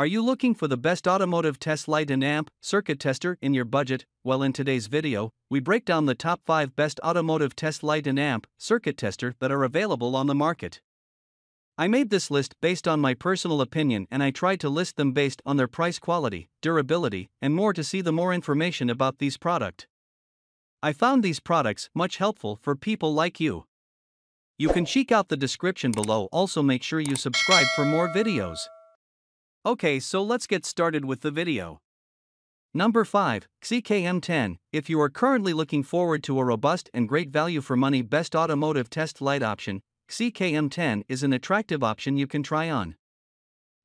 Are you looking for the best automotive test light and amp circuit tester in your budget? Well, in today's video, we break down the top 5 best automotive test light and amp circuit tester that are available on the market. I made this list based on my personal opinion and I tried to list them based on their price quality, durability, and more to see the more information about these product. I found these products much helpful for people like you. You can check out the description below also make sure you subscribe for more videos. Okay, so let's get started with the video. Number 5, CKM10. If you are currently looking forward to a robust and great value for money best automotive test light option, CKM10 is an attractive option you can try on.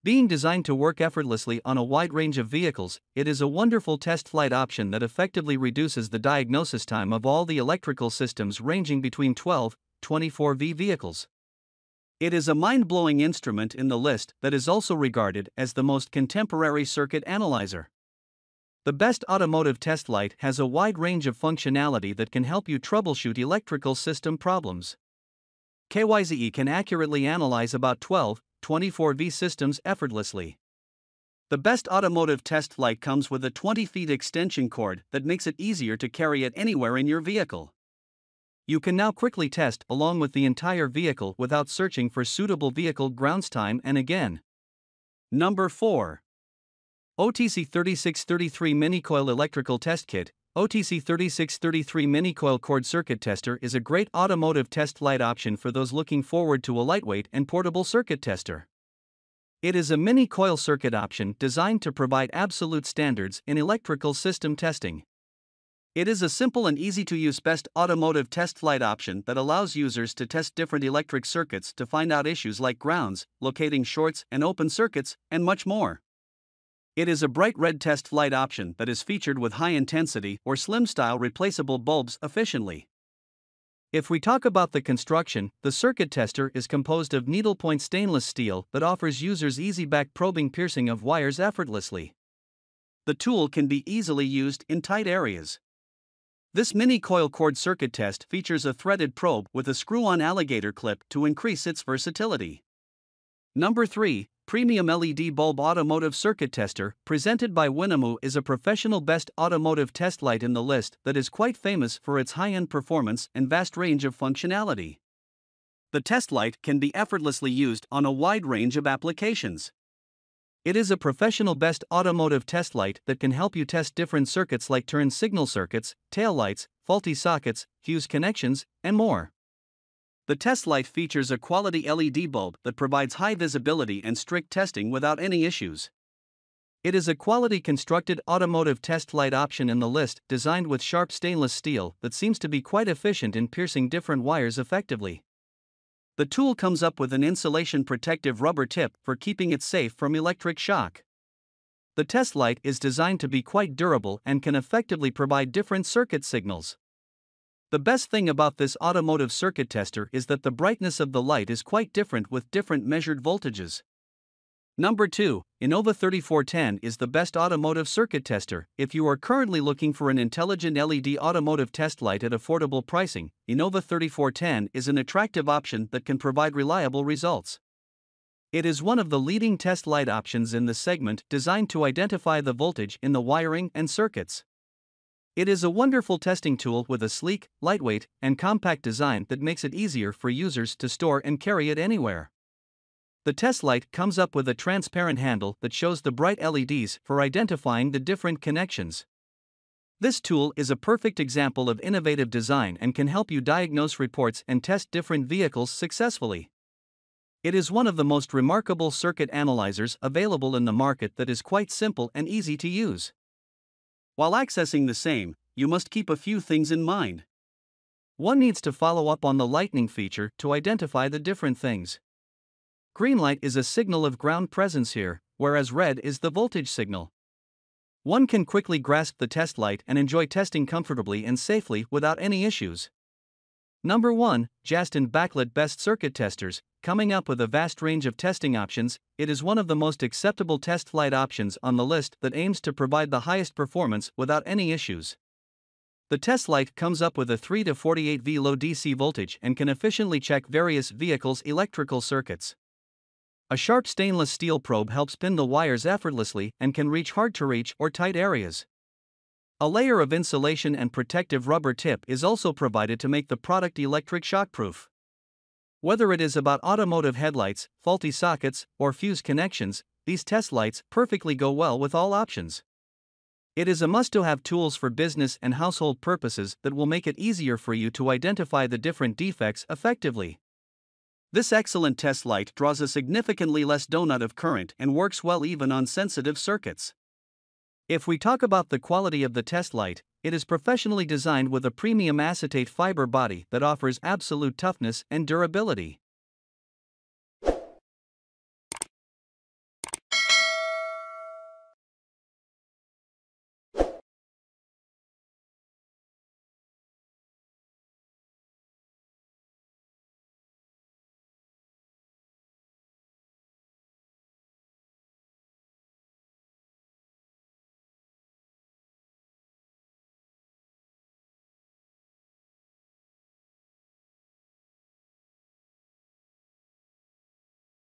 Being designed to work effortlessly on a wide range of vehicles, it is a wonderful test light option that effectively reduces the diagnosis time of all the electrical systems ranging between 12 24V vehicles. It is a mind blowing instrument in the list that is also regarded as the most contemporary circuit analyzer. The best automotive test light has a wide range of functionality that can help you troubleshoot electrical system problems. KZYEE can accurately analyze about 12, 24V systems effortlessly. The best automotive test light comes with a 20 feet extension cord that makes it easier to carry it anywhere in your vehicle. You can now quickly test along with the entire vehicle without searching for suitable vehicle grounds time and again. Number 4. OTC 3633 Mini Coil Electrical Test Kit. OTC 3633 Mini Coil Cord Circuit Tester is a great automotive test light option for those looking forward to a lightweight and portable circuit tester. It is a mini coil circuit option designed to provide absolute standards in electrical system testing. It is a simple and easy to use best automotive test light option that allows users to test different electric circuits to find out issues like grounds, locating shorts and open circuits, and much more. It is a bright red test light option that is featured with high intensity or slim style replaceable bulbs efficiently. If we talk about the construction, the circuit tester is composed of needlepoint stainless steel that offers users easy back probing piercing of wires effortlessly. The tool can be easily used in tight areas. This mini coil cord circuit test features a threaded probe with a screw on alligator clip to increase its versatility. Number 3 Premium LED Bulb Automotive Circuit Tester, presented by Winamu, is a professional best automotive test light in the list that is quite famous for its high end performance and vast range of functionality. The test light can be effortlessly used on a wide range of applications. It is a professional best automotive test light that can help you test different circuits like turn signal circuits, tail lights, faulty sockets, fuse connections, and more. The test light features a quality LED bulb that provides high visibility and strict testing without any issues. It is a quality constructed automotive test light option in the list designed with sharp stainless steel that seems to be quite efficient in piercing different wires effectively. The tool comes up with an insulation protective rubber tip for keeping it safe from electric shock. The test light is designed to be quite durable and can effectively provide different circuit signals. The best thing about this automotive circuit tester is that the brightness of the light is quite different with different measured voltages. Number 2, Innova 3410 is the best automotive circuit tester. If you are currently looking for an intelligent LED automotive test light at affordable pricing, Innova 3410 is an attractive option that can provide reliable results. It is one of the leading test light options in the segment designed to identify the voltage in the wiring and circuits. It is a wonderful testing tool with a sleek, lightweight, and compact design that makes it easier for users to store and carry it anywhere. The test light comes up with a transparent handle that shows the bright LEDs for identifying the different connections. This tool is a perfect example of innovative design and can help you diagnose reports and test different vehicles successfully. It is one of the most remarkable circuit analyzers available in the market that is quite simple and easy to use. While accessing the same, you must keep a few things in mind. One needs to follow up on the lightning feature to identify the different things. Green light is a signal of ground presence here, whereas red is the voltage signal. One can quickly grasp the test light and enjoy testing comfortably and safely without any issues. Number 1, JASTIND Backlit Best Circuit Testers. Coming up with a vast range of testing options, it is one of the most acceptable test light options on the list that aims to provide the highest performance without any issues. The test light comes up with a 3 to 48 V low DC voltage and can efficiently check various vehicles' electrical circuits. A sharp stainless steel probe helps pin the wires effortlessly and can reach hard to reach or tight areas. A layer of insulation and protective rubber tip is also provided to make the product electric shockproof. Whether it is about automotive headlights, faulty sockets, or fuse connections, these test lights perfectly go well with all options. It is a must to have tools for business and household purposes that will make it easier for you to identify the different defects effectively. This excellent test light draws a significantly less donut of current and works well even on sensitive circuits. If we talk about the quality of the test light, it is professionally designed with a premium acetate fiber body that offers absolute toughness and durability.